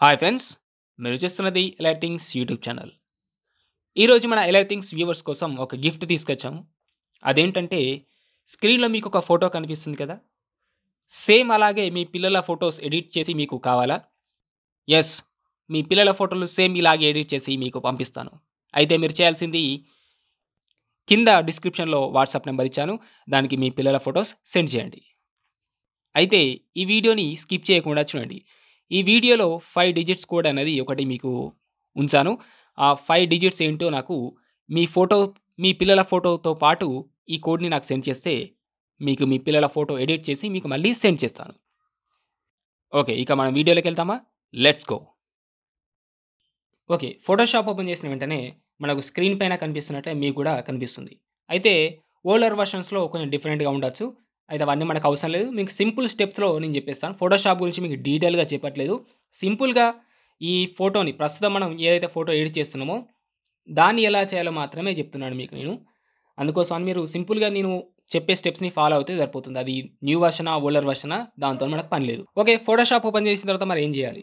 Hi friends మీరు చూస్తున్నది elite things YouTube channel ఈరోజు మన ఎలైట్ థింగ్స్ వ్యూవర్స్ కోసం ఒక గిఫ్ట్ తీసుకొచ్చాము. అదేంటంటే స్క్రీన్లో మీకు ఒక ఫోటో కనిపిస్తుంది కదా? సేమ్ అలాగే మీ పిల్లల ఫొటోస్ ఎడిట్ చేసి మీకు కావాలా? ఎస్ మీ పిల్లల ఫోటోలు సేమ్ ఇలాగే ఎడిట్ చేసి మీకు పంపిస్తాను. అయితే మీరు చేయాల్సింది కింద డిస్క్రిప్షన్లో వాట్సాప్ నెంబర్ ఇచ్చాను. దానికి మీ పిల్లల ఫొటోస్ సెండ్ చేయండి. అయితే ఈ వీడియోని స్కిప్ చేయకుండా చూడండి. ఈ వీడియోలో ఫైవ్ డిజిట్స్ కోడ్ అనేది ఒకటి మీకు ఉంచాను. ఆ ఫైవ్ డిజిట్స్ ఏంటో నాకు మీ ఫోటో మీ పిల్లల ఫోటోతో పాటు ఈ కోడ్ని నాకు సెండ్ చేస్తే మీకు మీ పిల్లల ఫోటో ఎడిట్ చేసి మీకు మళ్ళీ సెండ్ చేస్తాను. ఓకే ఇక మనం వీడియోలోకి వెళ్తామా? Let's go okay Photoshop open చేసిన వెంటనే మనకు స్క్రీన్ పైన కనిపిస్తున్నట్లే మీకు కూడా కనిపిస్తుంది. అయితే ఓల్డర్ వర్షన్స్లో కొంచెం డిఫరెంట్గా ఉండొచ్చు. అయితే అవన్నీ మనకు అవసరం లేదు. మీకు సింపుల్ స్టెప్స్లో నేను చెప్పేస్తాను. ఫోటోషాప్ గురించి మీకు డీటెయిల్గా చెప్పట్లేదు. సింపుల్గా ఈ ఫోటోని ప్రస్తుతం మనం ఏదైతే ఫోటో ఎడిట్ చేస్తున్నామో దాన్ని ఎలా చేయాలో మాత్రమే చెప్తున్నాను మీకు నేను. అందుకోసం మీరు సింపుల్గా నేను చెప్పే స్టెప్స్ని ఫాలో అవుతే సరిపోతుంది. అది న్యూ వర్షనా ఓల్డర్ వర్షనా దాంతో మనకు పని లేదు. ఓకే ఫోటోషాప్ ఓపెన్ చేసిన తర్వాత మరి ఏం చేయాలి?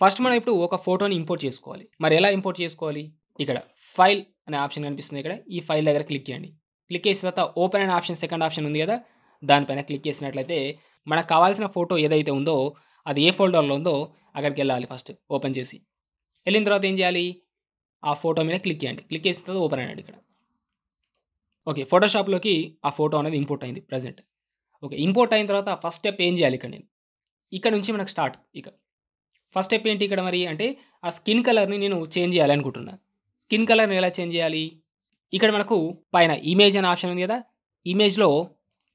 ఫస్ట్ మనం ఇప్పుడు ఒక ఫోటోని ఇంపోర్ట్ చేసుకోవాలి. మరి ఎలా ఇంపోర్ట్ చేసుకోవాలి? ఇక్కడ ఫైల్ అనే ఆప్షన్ కనిపిస్తుంది ఇక్కడ. ఈ ఫైల్ దగ్గర క్లిక్ చేయండి. క్లిక్ చేసిన తర్వాత ఓపెన్ అనే ఆప్షన్ సెకండ్ ఆప్షన్ ఉంది కదా. దానిపైన క్లిక్ చేసినట్లయితే మనకు కావాల్సిన ఫోటో ఏదైతే ఉందో అది ఏ ఫోల్డర్లో ఉందో అక్కడికి వెళ్ళాలి ఫస్ట్ ఓపెన్ చేసి. వెళ్ళిన తర్వాత ఏం చేయాలి? ఆ ఫోటో మీద క్లిక్ చేయండి. క్లిక్ చేసిన తర్వాత ఓపెన్ అయ్యాడు ఇక్కడ. ఓకే ఫోటోషాప్లోకి ఆ ఫోటో అనేది ఇంపోర్ట్ అయింది ప్రజెంట్ ఓకే ఇంపోర్ట్ అయిన తర్వాత ఫస్ట్ స్టెప్ ఏం చేయాలి ఇక్కడ నేను? ఇక్కడ నుంచి మనకు స్టార్ట్ ఇక. ఫస్ట్ స్టెప్ ఏంటి ఇక్కడ మరి? అంటే ఆ స్కిన్ కలర్ని నేను చేంజ్ చేయాలి అనుకుంటున్నాను స్కిన్ కలర్ని ఎలా చేంజ్ చేయాలి? ఇక్కడ మనకు పైన ఇమేజ్ అనే ఆప్షన్ ఉంది కదా? ఇమేజ్లో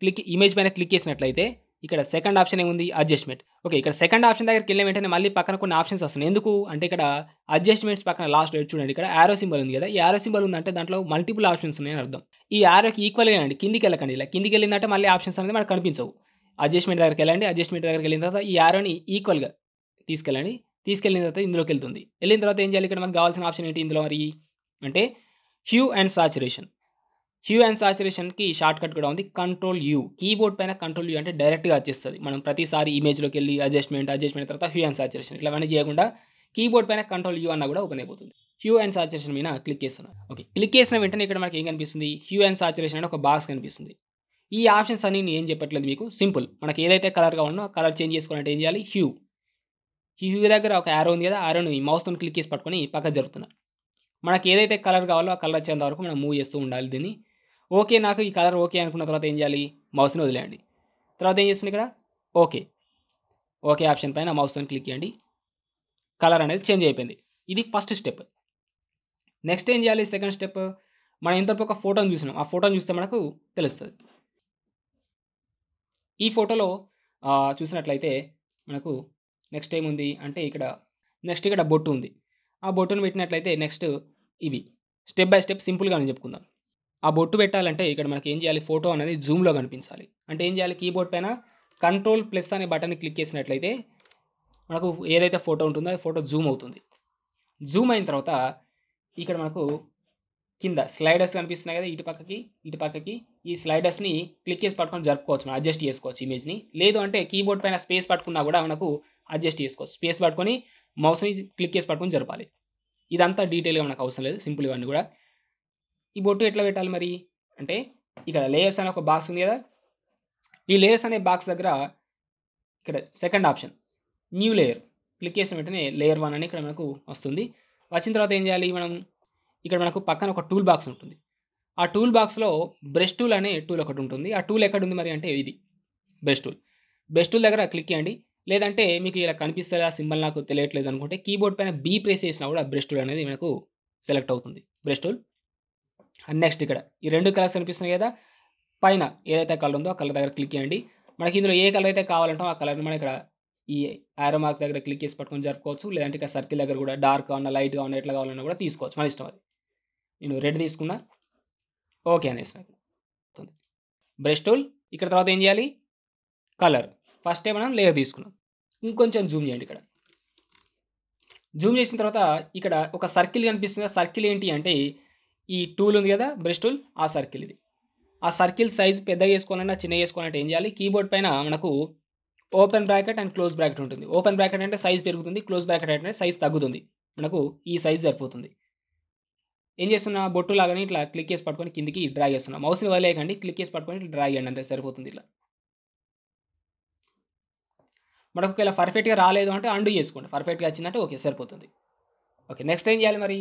క్లిక్ ఇమేజ్ పైన క్లిక్ చేసినట్లయితే ఇక్కడ సెకండ్ ఆప్షన్ ఏముంది? అడ్జస్ట్మెంట్. ఓకే ఇక్కడ సెకండ్ ఆప్షన్ దగ్గరికి వెళ్ళిన వెంటనే మళ్ళీ పక్కన కొన్ని ఆప్షన్స్ వస్తున్నాయి. ఎందుకు? అంటే ఇక్కడ అడ్జస్ట్మెంట్స్ పక్కన లాస్ట్ చూడండి. ఇక్కడ ఆరో సింబల్ ఉంది కదా. ఈ ఆరో సింబల్ ఉందంటే దాంట్లో మల్టిపుల్ ఆప్షన్స్ ఉన్నాయని అర్థం. ఈ ఆరోకి ఈక్వల్గా అండి కిందికి వెళ్ళకండి. ఇలా కిందికి వెళ్ళిందంటే మళ్ళీ ఆప్షన్స్ అనేది మనకు కనిపించవు. అడ్జస్ట్మెంట్ దగ్గరికి వెళ్ళండి. అడ్జస్ట్మెంట్ దగ్గరికి వెళ్ళిన తర్వాత ఈ ఆరోని ఈక్వల్గా తీసుకెళ్ళండి. తీసుకెళ్ళిన తర్వాత ఇందులోకి వెళ్తుంది. వెళ్ళిన తర్వాత ఏం చేయాలి? ఇక్కడ మనకు కావాల్సిన ఆప్షన్ ఏంటి ఇందులో మరి? అంటే hue and saturation hue and సాచురేషన్కి shortcut కూడా ఉంది. కంట్రోల్ యూ కీబోర్డ్ పైన కంట్రోల్ యూ అంటే డైరెక్ట్గా వచ్చేస్తుంది. మనం ప్రతిసారి ఇమేజ్లోకి వెళ్ళి అడ్జస్ట్మెంట్ అడ్జస్ట్మెంట్ తర్వాత హ్యూ అండ్ సాచురేషన్ ఇట్లా అవన్నీ చేయకుండా కీబోర్డ్ పైన కంట్రోల్ యూ అన్న కూడా ఓపెన్ అయిపోతుంది. హ్యూ అండ్ సాచురేషన్ మీద క్లిక్ చేస్తున్నాను ఓకే క్లిక్ చేసిన వెంటనే ఇక్కడ మనకి ఏం కనిపిస్తుంది? హ్యూ అండ్ సాచురేషన్ అని ఒక బాక్స్ కనిపిస్తుంది. ఈ ఆప్షన్స్ అన్ని నేను ఏం చెప్పట్లేదు మీకు. సింపుల్ మనకి ఏదైతే కలర్ కావాలనో కలర్ చేంజ్ చేసుకోవాలంటే ఏం చేయాలి? హ్యూ హ్యూ దగ్గర ఒక ఆరో ఉంది కదా ఆరోని మౌస్తో క్లిక్ చేసి పట్టుకొని పక్క జరుగుతున్నాను మనకి ఏదైతే కలర్ కావాలో ఆ కలర్ వచ్చేంత వరకు మనం మూవ్ చేస్తూ ఉండాలి దీన్ని. ఓకే నాకు ఈ కలర్ ఓకే అనుకున్న తర్వాత ఏం చేయాలి? మౌస్ని వదిలేయండి. తర్వాత ఏం చేస్తుంది ఇక్కడ? ఓకే. ఓకే ఆప్షన్ పైన మౌస్తో క్లిక్ చేయండి. కలర్ అనేది చేంజ్ అయిపోయింది. ఇది ఫస్ట్ స్టెప్ నెక్స్ట్ ఏం చేయాలి? సెకండ్ స్టెప్ మనం ఇంతవరకు ఒక ఫోటోని చూసినాం. ఆ ఫోటోని చూస్తే మనకు తెలుస్తుంది. ఈ ఫోటోలో చూసినట్లయితే మనకు నెక్స్ట్ ఏముంది? అంటే ఇక్కడ నెక్స్ట్ ఇక్కడ బొట్టు ఉంది. ఆ బొట్టును పెట్టినట్లయితే నెక్స్ట్ ఇవి. స్టెప్ బై స్టెప్ సింపుల్గా నేను చెప్పుకుందాం. ఆ బొట్టు పెట్టాలంటే ఇక్కడ మనకి ఏం చేయాలి? ఫోటో అనేది జూమ్లో కనిపించాలి. అంటే ఏం చేయాలి? కీబోర్డ్ పైన కంట్రోల్ ప్లస్ అనే బటన్ క్లిక్ చేసినట్లయితే మనకు ఏదైతే ఫోటో ఉంటుందో అది ఫోటో జూమ్ అవుతుంది. జూమ్ అయిన తర్వాత ఇక్కడ మనకు కింద స్లైడర్స్ కనిపిస్తున్నాయి కదా ఇటు పక్కకి ఇటు పక్కకి. ఈ స్లైడర్స్ని క్లిక్ చేసి పట్టుకొని జరుపుకోవచ్చు మనం అడ్జస్ట్ చేసుకోవచ్చు ఇమేజ్ని. లేదు అంటే కీబోర్డ్ పైన స్పేస్ పట్టుకున్నా కూడా మనకు అడ్జస్ట్ చేసుకోవచ్చు. స్పేస్ పట్టుకొని మౌస్ని క్లిక్ చేసి పట్టుకొని జరపాలి. ఇదంతా డీటెయిల్గా మనకు అవసరం లేదు. సింపుల్ ఇవన్నీ కూడా. ఈ బొట్టు ఎట్లా పెట్టాలి మరి? అంటే ఇక్కడ లేయర్స్ అనే ఒక బాక్స్ ఉంది కదా? ఈ లేయర్స్ అనే బాక్స్ దగ్గర ఇక్కడ second option new layer click చేసిన వెంటనే లేయర్ వన్ అని ఇక్కడ మనకు వస్తుంది. వచ్చిన తర్వాత ఏం చేయాలి మనం? ఇక్కడ మనకు పక్కన ఒక టూల్ బాక్స్ ఉంటుంది. ఆ టూల్ బాక్స్లో బ్రష్ టూల్ అనే టూల్ ఒకటి ఉంటుంది. ఆ టూల్ ఎక్కడ ఉంది మరి అంటే ఇది బ్రష్ టూల్ బ్రష్ టూల్ దగ్గర క్లిక్ చేయండి. లేదంటే మీకు ఇలా కనిపిస్తుంది? ఆ సింబల్ నాకు తెలియట్లేదు అనుకుంటే కీబోర్డ్ పైన బీ ప్రెస్ చేసినా కూడా బ్రష్ టూల్ అనేది మనకు సెలెక్ట్ అవుతుంది. బ్రష్ టూల్ నెక్స్ట్ ఇక్కడ ఈ రెండు కలర్స్ కనిపిస్తున్నాయి కదా పైన ఏదైతే కలర్ ఉందో ఆ కలర్ దగ్గర క్లిక్ చేయండి. మనకి ఇందులో ఏ కలర్ అయితే కావాలంటో ఆ కలర్ని మనం ఇక్కడ ఈ ఆరో మార్క్ దగ్గర క్లిక్ చేసి పట్టుకొని జరుపుకోవచ్చు. లేదంటే ఇక్కడ సర్కిల్ దగ్గర కూడా డార్క్ ఉన్న లైట్గా ఉన్న ఎట్లా కావాలన్నా కూడా తీసుకోవచ్చు. మన ఇష్టం అది. నేను రెడ్ తీసుకున్నా. ఓకే అనేసి నాకు బ్రష్ టూల్ ఇక్కడ తర్వాత ఏం చేయాలి? కలర్ ఫస్ట్ టైం మనం లేయర్ తీసుకున్నాం. ఇంకొంచెం జూమ్ చేయండి ఇక్కడ. జూమ్ చేసిన తర్వాత ఇక్కడ ఒక సర్కిల్ కనిపిస్తుంది. సర్కిల్ ఏంటి అంటే ఈ టూల్ ఉంది కదా బ్రష్ టూల్ ఆ సర్కిల్ ఇది. ఆ సర్కిల్ సైజ్ పెద్దగా చేసుకోవాలన్నా చిన్న చేసుకోవాలంటే ఏం చేయాలి? కీబోర్డ్ పైన మనకు open bracket and close bracket ఉంటుంది. ఓపెన్ బ్రాకెట్ అంటే సైజ్ పెరుగుతుంది క్లోజ్ బ్రాకెట్ అంటే సైజ్ తగ్గుతుంది. మనకు ఈ సైజ్ సరిపోతుంది. ఏం చేస్తున్నా? బొట్టు లాగానే ఇట్లా క్లిక్ చేసి పట్టుకొని కిందికి డ్రా చేస్తున్నా. మౌస్ని వదిలేయకండి క్లిక్ చేసి పట్టుకొని ఇట్లా డ్రా చేయండి అంతే సరిపోతుంది ఇట్లా. మనకు ఒకవేళ పర్ఫెక్ట్గా రాలేదు అంటే అండు చేసుకోండి. పర్ఫెక్ట్గా వచ్చిందంటే ఓకే సరిపోతుంది. ఓకే నెక్స్ట్ ఏం చేయాలి మరి?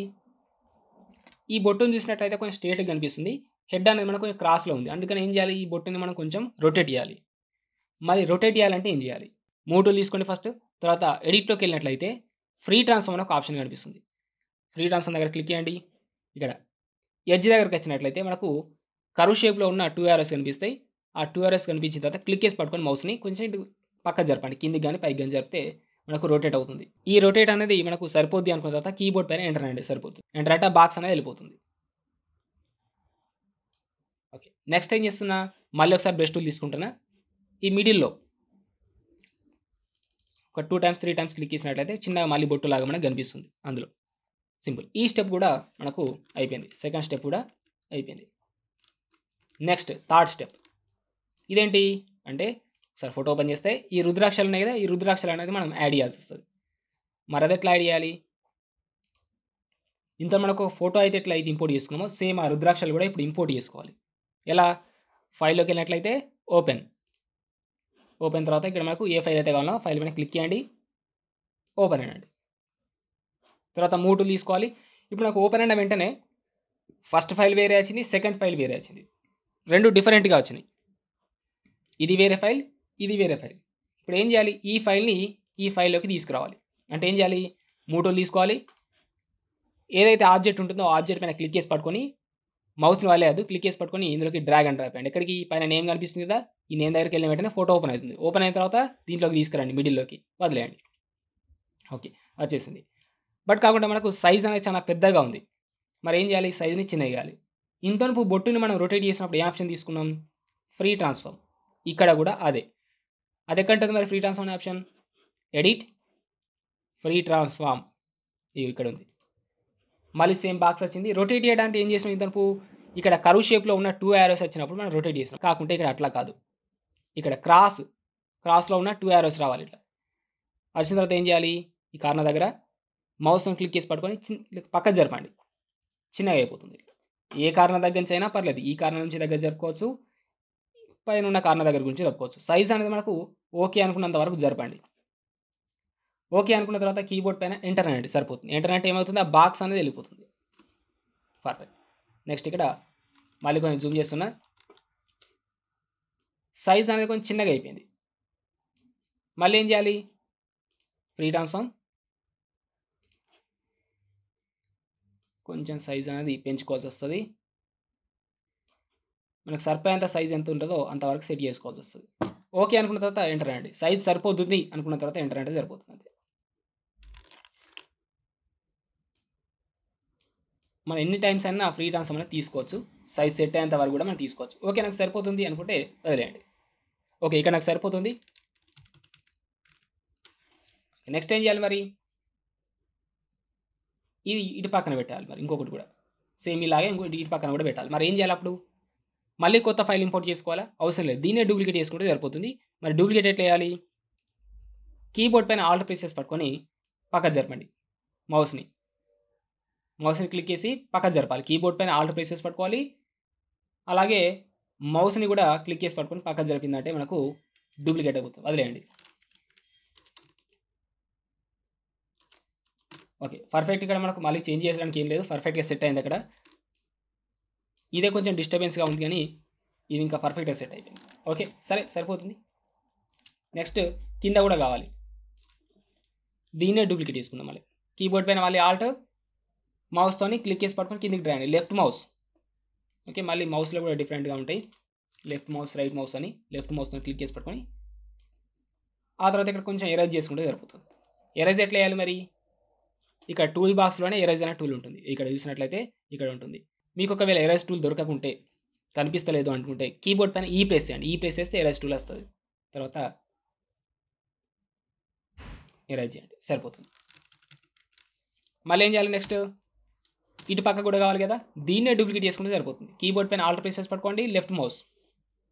ఈ బొట్టును చూసినట్లయితే కొంచెం స్ట్రేట్గా కనిపిస్తుంది. హెడ్ అనేది మనకు కొంచెం క్రాస్లో ఉంది. అందుకని ఏం చేయాలి? ఈ బొట్టుని మనం కొంచెం రొటేట్ చేయాలి. మరి రొటేట్ చేయాలంటే ఏం చేయాలి? మూటలు తీసుకోండి ఫస్ట్. తర్వాత ఎడిట్లోకి వెళ్ళినట్లయితే ఫ్రీ ట్రాన్స్ఫర్మ్ అని ఒక ఆప్షన్ కనిపిస్తుంది. ఫ్రీ ట్రాన్స్ఫర్మ్ దగ్గర క్లిక్ చేయండి. ఇక్కడ ఎడ్జ్ దగ్గరకు వచ్చినట్లయితే మనకు కరువు షేప్లో ఉన్న టూ ఆర్ఎస్ కనిపిస్తాయి. ఆ టూ ఆర్ఎస్ కనిపించిన తర్వాత క్లిక్ చేసి పట్టుకొని మౌస్ని కొంచెం ఇటు పక్క జరపండి. కిందికి కానీ పైకి కానీ జరిపితే మనకు రొటేట్ అవుతుంది. ఈ రొటేట్ అనేది మనకు సరిపోద్ది అనుకున్న తర్వాత కీబోర్డ్ పైన ఎంటర్ అండి సరిపోతుంది. ఎంటర్ అంటే బాక్స్ అనేది వెళ్ళిపోతుంది. ఓకే నెక్స్ట్ ఏం చేస్తున్నా? మళ్ళీ ఒకసారి బ్రష్ టూల్ తీసుకుంటున్నా. ఈ మిడిల్లో ఒక two times three times click చేసినట్లయితే చిన్నగా మళ్ళీ బొట్టు లాగా మనకు కనిపిస్తుంది అందులో. సింపుల్ ఈ స్టెప్ కూడా మనకు అయిపోయింది. సెకండ్ స్టెప్ కూడా అయిపోయింది. నెక్స్ట్ థర్డ్ స్టెప్ ఇదేంటి? అంటే ఒకసారి ఫోటో ఓపెన్ చేస్తే ఈ రుద్రాక్షలు ఉన్నాయి కదా ఈ రుద్రాక్షలు అనేది మనం యాడ్ చేయాల్సి వస్తుంది. మరి అది ఎట్లా యాడ్ చేయాలి? ఇంత మనకు ఫోటో అయితే ఎట్లా అయితే ఇంపోర్ట్ చేసుకున్నామో సేమ్ ఆ రుద్రాక్షలు కూడా ఇప్పుడు ఇంపోర్ట్ చేసుకోవాలి. ఎలా? ఫైల్లోకి వెళ్ళినట్లయితే ఓపెన్. ఓపెన్ తర్వాత ఇక్కడ మనకు ఏ ఫైల్ అయితే కావాలో ఫైల్ మీద క్లిక్ చేయండి. ఓపెన్ అనండి. తర్వాత మూటు తీసుకోవాలి. ఇప్పుడు నాకు ఓపెన్ అయిన వెంటనే ఫస్ట్ ఫైల్ వేరే వచ్చింది సెకండ్ ఫైల్ వేరే వచ్చింది. రెండు డిఫరెంట్గా వచ్చినాయి. ఇది వేరే ఫైల్ ఇది వేరే ఫైల్ ఇప్పుడు ఏం చేయాలి? ఈ ఫైల్ని ఈ ఫైల్లోకి తీసుకురావాలి. అంటే ఏం చేయాలి? మూటోలు తీసుకోవాలి. ఏదైతే ఆబ్జెక్ట్ ఉంటుందో ఆ ఆబ్జెక్ట్ పైన క్లిక్ చేసి పట్టుకొని మౌస్ని వాళ్ళేయద్దు క్లిక్ చేసి పట్టుకొని ఇందులోకి డ్రాగ్ అండ్ డ్రాప్ అండి ఎక్కడికి పైన నేమ్ కనిపిస్తుంది కదా? ఈ నేమ్ దగ్గరికి వెళ్ళిన వెంటనే ఫోటో ఓపెన్ అవుతుంది. ఓపెన్ అయిన తర్వాత దీంట్లోకి తీసుకురండి. మిడిల్లోకి వదిలేయండి. ఓకే. వచ్చేసింది. బట్ కాకుండా మనకు సైజ్ అనేది చాలా పెద్దగా ఉంది. మరి ఏం చేయాలి? సైజ్ని చిన్న చేయాలి ఇంతనుపు బొట్టుని మనం రొటేట్ చేసినప్పుడు ఏ ఆప్షన్ తీసుకున్నాం? ఫ్రీ ట్రాన్స్ఫార్మ్ ఇక్కడ కూడా అదే. అది ఎక్కడుంటుంది మరి free transform option edit free transform ఇది ఇక్కడ ఉంది మళ్ళీ సేమ్ బాక్స్ వచ్చింది. రొటేట్ చేయడానికి ఏం చేసినాం ఇంతనుపు ఇక్కడ కరువు షేప్లో ఉన్న టూ యారోస్ వచ్చినప్పుడు మనం రొటేట్ చేసినాం. కాకుంటే ఇక్కడ అట్లా కాదు. ఇక్కడ క్రాస్ క్రాస్లో ఉన్న టూ యారోస్ రావాలి ఇట్లా. వచ్చిన తర్వాత ఏం చేయాలి? ఈ కార్నర్ దగ్గర మౌస్ను క్లిక్ చేసి పట్టుకొని పక్కకు పక్క జరపండి. చిన్నగా అయిపోతుంది. ఏ కారణం దగ్గర నుంచి అయినా పర్లేదు. ఈ కారణం నుంచి దగ్గర జరుపుకోవచ్చు. పైన ఉన్న కార్నర్ దగ్గర గురించి చెప్పుకోవచ్చు. సైజ్ అనేది మనకు ఓకే అనుకున్నంత వరకు జరపండి. ఓకే అనుకున్న తర్వాత కీబోర్డ్ పైన ఎంటర్ సరిపోతుంది. ఎంటర్ అంటే ఏమవుతుంది? ఆ బాక్స్ అనేది వెళ్ళిపోతుంది. పర్ఫెక్ట్ నెక్స్ట్ ఇక్కడ మళ్ళీ కొంచెం జూమ్ చేస్తున్నా. సైజ్ అనేది కొంచెం చిన్నగా అయిపోయింది. మళ్ళీ ఏం చేయాలి? ఫ్రీ సాంగ్ కొంచెం సైజ్ అనేది పెంచుకోవాల్సి వస్తుంది. మనకు సరిపోయేంత సైజ్ ఎంత ఉంటుందో అంతవరకు సెట్ చేసుకోవాల్సి వస్తుంది. ఓకే అనుకున్న తర్వాత ఎంటర్ అండి సైజ్ సరిపోతుంది అనుకున్న తర్వాత ఎంటర్ అంటే సరిపోతుంది మనం ఎన్ని టైమ్స్ అయినా ఫ్రీ ట్రాన్స్ఫర్ అనేది తీసుకోవచ్చు. సైజ్ సెట్ అయ్యేంత వరకు కూడా మనం తీసుకోవచ్చు. ఓకే నాకు సరిపోతుంది అనుకుంటే వదిలేయండి. ఓకే ఇక్కడ నాకు సరిపోతుంది. నెక్స్ట్ ఏం చేయాలి మరి? ఇది ఇటు పక్కన పెట్టాలి మరి ఇంకొకటి కూడా. సేమ్ ఇలాగే ఇంకోటి ఇటు పక్కన కూడా పెట్టాలి. మరి ఏం చేయాలి అప్పుడు? మళ్ళీ కొత్త ఫైల్ ఇంపోర్ట్ చేసుకోవాలా? అవసరం లేదు. దీన్నే డూప్లికేట్ చేసుకుంటే సరిపోతుంది. మరి డూప్లికేట్ ఎట్లా చేయాలి? కీబోర్డ్ పైన ఆల్టర్ ప్రెసెస్ పట్టుకొని పక్క జరపండి. మౌస్ని మౌస్ని క్లిక్ చేసి పక్క జరపాలి. కీబోర్డ్ పైన ఆల్టర్ ప్రెసెస్ పట్టుకోవాలి. అలాగే మౌస్ని కూడా క్లిక్ చేసి పట్టుకొని పక్క జరిపిందంటే మనకు డూప్లికేట్ అయిపోతుంది. వదిలేయండి. ఓకే. పర్ఫెక్ట్ ఇక్కడ మనకు మళ్ళీ చేంజ్ చేయడానికి ఏం లేదు. పర్ఫెక్ట్గా సెట్ అయింది అక్కడ. ఇదే కొంచెం డిస్టర్బెన్స్గా ఉంది కానీ ఇది ఇంకా పర్ఫెక్ట్గా సెట్ అయిపోయింది. ఓకే సరే సరిపోతుంది. నెక్స్ట్ కింద కూడా కావాలి. దీన్నే డూప్లికేట్ తీసుకుందాం మళ్ళీ. కీబోర్డ్ పైన మళ్ళీ ఆల్ట్ మౌస్తోని క్లిక్ చేసి పట్టుకొని కిందికి డ్రాయండి లెఫ్ట్ మౌస్ ఓకే మళ్ళీ మౌస్లో కూడా డిఫరెంట్గా ఉంటాయి. లెఫ్ట్ మౌస్ రైట్ మౌస్ అని లెఫ్ట్ మౌస్తో క్లిక్ చేసి పట్టుకొని ఆ తర్వాత ఇక్కడ కొంచెం ఎరేజ్ చేసుకుంటే సరిపోతుంది. ఎరేజ్ ఎట్లా వేయాలి మరి? ఇక్కడ టూల్ బాక్స్లోనే ఎరేజ్ అనే టూల్ ఉంటుంది. ఇక్కడ చూసినట్లయితే ఇక్కడ ఉంటుంది. మీకు ఒకవేళ ఎరైజ్ టూల్ దొరకకుంటే కనిపిస్తలేదు అనుకుంటే కీబోర్డ్ పైన e ఈ ప్రెస్ చేయండి. E ఈ ప్రెస్ చేస్తే ఎరైజ్ టూల్ వస్తుంది. తర్వాత ఎరైజ్ చేయండి. సరిపోతుంది. మళ్ళీ ఏం చేయాలి నెక్స్ట్ ఇటు పక్క కూడా కావాలి కదా? దీన్నే డూప్లికేట్ చేసుకుంటే సరిపోతుంది. కీబోర్డ్ పైన ఆల్టర్ ప్రెసెస్ పట్టుకోండి లెఫ్ట్ మౌస్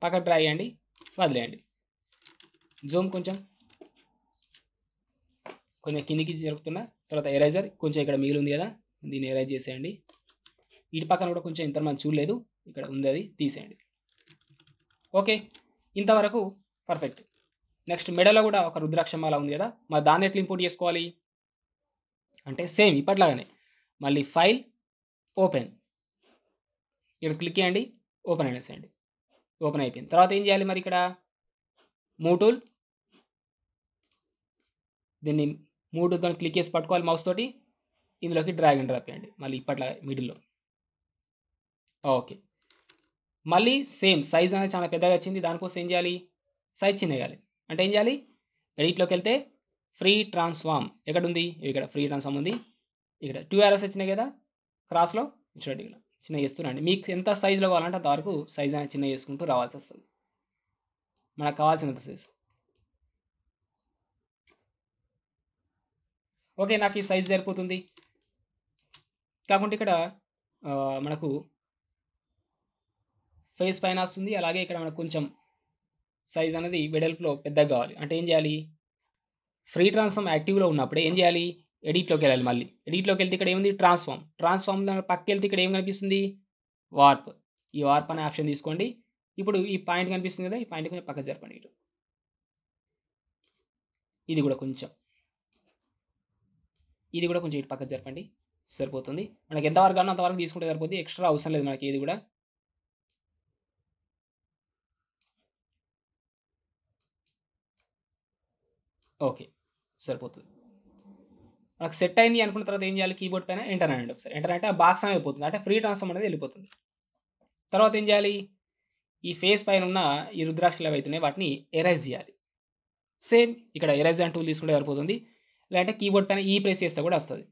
పక్క డ్రై చేయండి వదిలేయండి. జూమ్ కొంచెం. కొంచెం కిందికి జరుపుతున్నా తర్వాత ఎరైజర్ కొంచెం ఇక్కడ మిగిలి ఉంది కదా? దీన్ని ఎరైజ్ చేసేయండి. ఇటు పక్కన కూడా కొంచెం ఇంత మనం చూడలేదు. ఇక్కడ ఉంది అది తీసేయండి. ఓకే ఇంతవరకు పర్ఫెక్ట్. నెక్స్ట్ మెడలో కూడా ఒక రుద్రాక్షమాల ఉంది కదా మరి దాన్ని ఎట్లా ఇంపోర్ట్ చేసుకోవాలి? అంటే సేమ్ ఇప్పట్లాగానే. మళ్ళీ ఫైల్ ఓపెన్. ఇక్కడ క్లిక్ చేయండి ఓపెన్ అనేసేయండి. ఓపెన్ అయిపోయింది. తర్వాత ఏం చేయాలి మరి ఇక్కడ? మూటూల్ దీన్ని మూటూల్తో క్లిక్ చేసి పట్టుకోవాలి మౌస్ తోటి. ఇందులోకి డ్రాగ్ అండ్ డ్రాప్ చేయండి. మళ్ళీ ఇప్పట్లా మిడిల్లో. ఓకే. మళ్ళీ సేమ్ సైజ్ అనేది చాలా పెద్దగా వచ్చింది. దానికోసం ఏం చేయాలి? సైజ్ చిన్న చేయాలి. అంటే ఏం చేయాలి? ఎడిట్లోకి వెళ్తే ఫ్రీ ట్రాన్స్ఫార్మ్ ఎక్కడ ఉంది ఇక్కడ ఫ్రీ ట్రాన్స్ఫార్మ్ ఉంది. ఇక్కడ టూ ఆరోస్ వచ్చినాయి కదా? క్రాస్లో చూడండి ఇక్కడ. చిన్న చేస్తున్నాండి మీకు ఎంత సైజులో కావాలంటే అంతవరకు సైజ్ అనేది చిన్న చేసుకుంటూ రావాల్సి వస్తుంది. మనకు కావాల్సినంత సైజ్ ఓకే నాకు ఈ సైజ్ సరిపోతుంది. కాకుంటే ఇక్కడ మనకు ఫేస్ పైన వస్తుంది. అలాగే ఇక్కడ మనకు కొంచెం సైజ్ అనేది వెడల్పులో పెద్దగా కావాలి. అంటే ఏం చేయాలి? ఫ్రీ ట్రాన్స్ఫార్మ్ యాక్టివ్లో ఉన్నప్పుడే ఏం చేయాలి? ఎడిట్లోకి వెళ్ళాలి మళ్ళీ. ఎడిట్లోకి వెళ్తే ఇక్కడ ఏముంది? ట్రాన్స్ఫార్మ్ ట్రాన్స్ఫామ్ దాని పక్కకి వెళ్తే ఇక్కడ ఏం కనిపిస్తుంది? వార్ప్ ఈ వార్ప్ అనే ఆప్షన్ తీసుకోండి. ఇప్పుడు ఈ పాయింట్ కనిపిస్తుంది కదా ఈ పాయింట్ కొంచెం పక్కకు జరపండి ఇటు. ఇది కూడా కొంచెం. ఇది కూడా కొంచెం ఇటు పక్కకు జరపండి. సరిపోతుంది. మనకి ఎంతవరకు కావాలో అంతవరకు తీసుకుంటే సరిపోతుంది ఎక్స్ట్రా అవసరం లేదు మనకి ఇది కూడా. ఓకే సరిపోతుంది. మనకు సెట్ అయింది అనుకున్న తర్వాత ఏం చేయాలి? కీబోర్డ్ పైన ఎంటర్ అనండి ఒకసారి. ఎంటర్ అంటే ఆ బాక్స్ అనేది పోతుంది. అంటే ఫ్రీ ట్రాన్స్ఫర్ అనేది వెళ్ళిపోతుంది. తర్వాత ఏం చేయాలి? ఈ ఫేస్ పైన ఉన్న ఈ రుద్రాక్షలు ఏవైతున్నాయి వాటిని ఎరైజ్ చేయాలి. సేమ్ ఇక్కడ ఎరైజ్ అండ్ టూల్ తీసుకుంటే సరిపోతుంది. లేదంటే కీబోర్డ్ పైన ఈ ప్రెస్ చేస్తే కూడా వస్తుంది.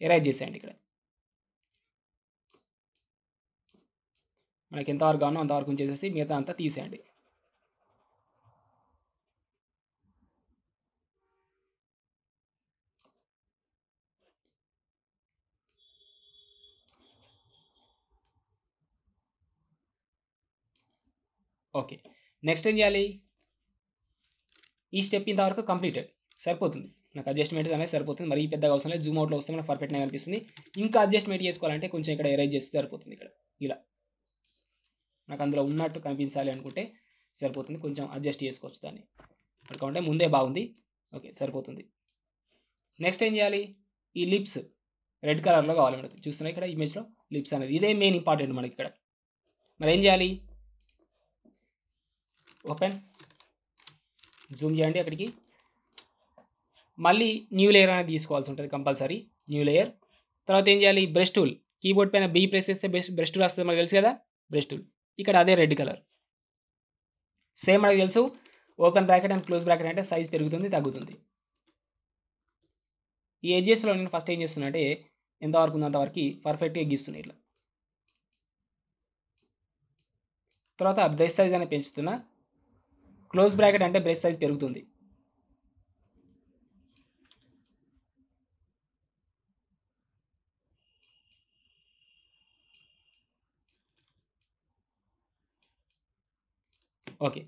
ఎరైజ్ చేసేయండి ఇక్కడ. మనకి ఎంతవరకు కావాలో అంతవరకు చేసేసి మిగతా అంతా తీసేయండి. ఓకే. నెక్స్ట్ ఏం చేయాలి? ఈ స్టెప్ ఇంతవరకు కంప్లీటెడ్ సరిపోతుంది. నాకు అడ్జస్ట్మెంట్ అనేది సరిపోతుంది. మరి పెద్దగా అవసరం లేదు. జూమ్ అవుట్లో వస్తే మనకు పర్ఫెక్ట్గా కనిపిస్తుంది. ఇంకా అడ్జస్ట్మెంట్ చేసుకోవాలంటే కొంచెం ఇక్కడ ఎరైజ్ చేస్తే సరిపోతుంది ఇక్కడ. ఇలా. నాకు అందులో ఉన్నట్టు కనిపించాలి అనుకుంటే సరిపోతుంది. కొంచెం అడ్జస్ట్ చేసుకోవచ్చు దాన్ని. అనుకుంటే ముందే బాగుంది. ఓకే సరిపోతుంది. నెక్స్ట్ ఏం చేయాలి? ఈ లిప్స్ రెడ్ కలర్లో కావాలి మనకి. చూస్తున్నాయి ఇక్కడ ఇమేజ్లో లిప్స్ అనేది. ఇదే మెయిన్ ఇంపార్టెంట్ మనకి ఇక్కడ. మరి ఏం చేయాలి? ఓపెన్. జూమ్ చేయండి అక్కడికి. మళ్ళీ న్యూ లేయర్ అనేది తీసుకోవాల్సి ఉంటుంది కంపల్సరీ న్యూ లేయర్. తర్వాత ఏం చేయాలి? Brush tool. కీబోర్డ్ పైన బీ ప్రెస్ చేస్తే బ్రష్ బ్రష్ టూల్ వస్తుంది మనకు తెలుసు కదా? Brush tool. ఇక్కడ అదే రెడ్ కలర్. సేమ్ మనకు తెలుసు. Open bracket and close bracket అంటే సైజ్ పెరుగుతుంది తగ్గుతుంది. ఈ ఎడ్జెస్లో నేను ఫస్ట్ ఏం చేస్తున్నా అంటే ఎంతవరకు ఉంది అంతవరకు పర్ఫెక్ట్గా గీస్తున్నాయి ఇట్లా. తర్వాత బ్రష్ సైజ్ అనేది పెంచుతున్నా. క్లోజ్ బ్రాకెట్ అంటే బ్రష్ సైజ్ పెరుగుతుంది. ఓకే.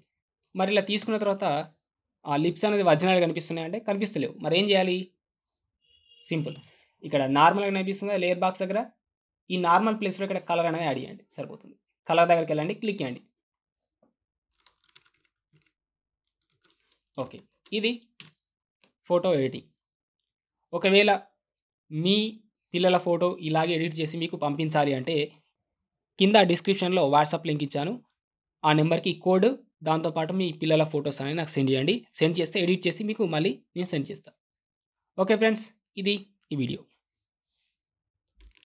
మరి ఇలా తీసుకున్న తర్వాత ఆ లిప్స్ అనేది వజనాలు కనిపిస్తున్నాయి అంటే కనిపిస్తలేవు. మరి ఏం చేయాలి? సింపుల్. ఇక్కడ నార్మల్గా కనిపిస్తుందా? లేయర్ బాక్స్ దగ్గర? ఈ నార్మల్ ప్లేస్లో ఇక్కడ కలర్ అనేది యాడ్ చేయండి. సరిపోతుంది. కలర్ దగ్గరికి వెళ్ళండి క్లిక్ చేయండి. ఓకే. ఇది ఫోటో ఎడిటింగ్. ఒకవేళ మీ పిల్లల ఫోటో ఇలాగే ఎడిట్ చేసి మీకు పంపించాలి అంటే కింద డిస్క్రిప్షన్లో వాట్సాప్ లింక్ ఇచ్చాను. ఆ నెంబర్కి కోడ్ దాంతోపాటు మీ పిల్లల ఫొటోస్ అనేవి నాకు సెండ్ చేయండి. సెండ్ చేస్తే ఎడిట్ చేసి మీకు మళ్ళీ నేను సెండ్ చేస్తాను ఓకే ఫ్రెండ్స్ ఇది ఈ వీడియో.